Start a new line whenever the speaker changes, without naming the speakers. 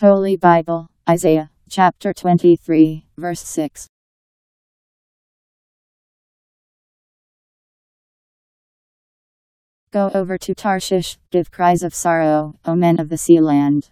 Holy Bible, Isaiah, chapter 23, verse 6. Go over to Tarshish, give cries of sorrow, O men of the sea land.